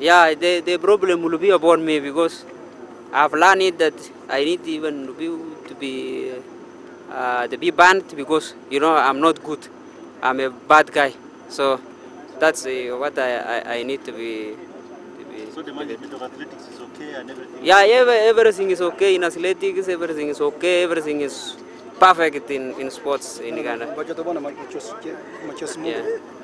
Yeah, the, the problem will be upon me because I've learned it that I need even to be to be uh, to be banned because you know I'm not good. I'm a bad guy. So that's uh, what I, I, I need to be. To be So the management of athletics is okay and everything. yeah, every everything is okay in athletics. Everything is okay. Everything is perfect in, in sports in Uganda. Yeah.